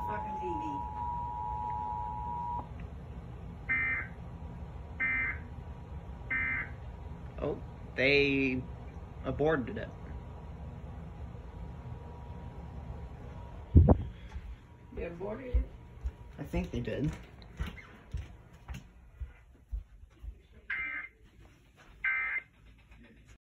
TV. Oh, they aborted it. They aborted it? I think they did.